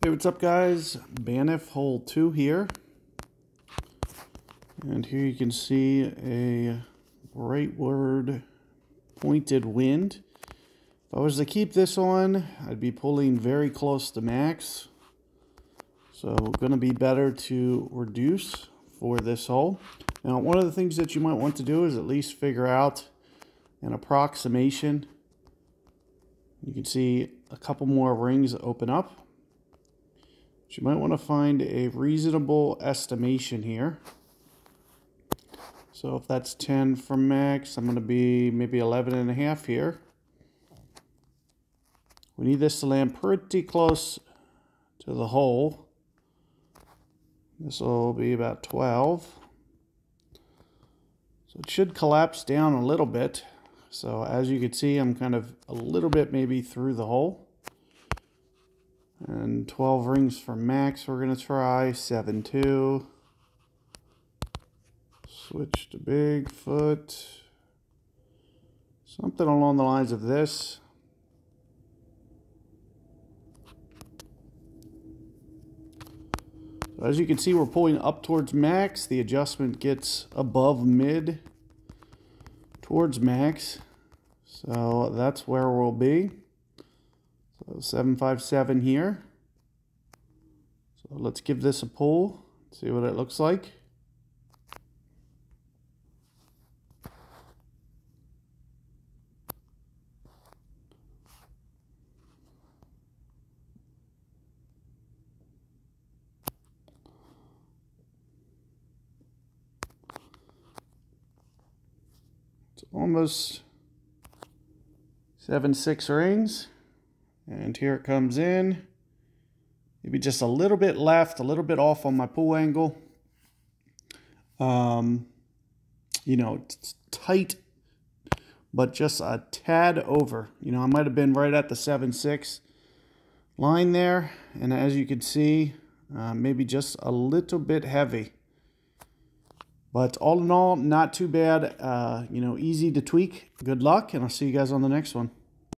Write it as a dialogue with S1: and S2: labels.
S1: Hey, what's up guys? Banff hole 2 here. And here you can see a rightward pointed wind. If I was to keep this on, I'd be pulling very close to max. So going to be better to reduce for this hole. Now one of the things that you might want to do is at least figure out an approximation. You can see a couple more rings open up. You might want to find a reasonable estimation here. So if that's 10 for max, I'm going to be maybe 11 and a half here. We need this to land pretty close to the hole. This will be about 12. So it should collapse down a little bit. So as you can see, I'm kind of a little bit maybe through the hole. And 12 rings for max, we're going to try. 7, 2. Switch to Bigfoot. Something along the lines of this. as you can see, we're pulling up towards max. The adjustment gets above mid towards max. So that's where we'll be. So 757 here. So let's give this a pull, see what it looks like. Almost seven, six rings. And here it comes in. Maybe just a little bit left, a little bit off on my pull angle. Um, you know, it's tight, but just a tad over. You know, I might have been right at the 7-6 line there. And as you can see, uh, maybe just a little bit heavy. But all in all, not too bad. Uh, you know, easy to tweak. Good luck, and I'll see you guys on the next one.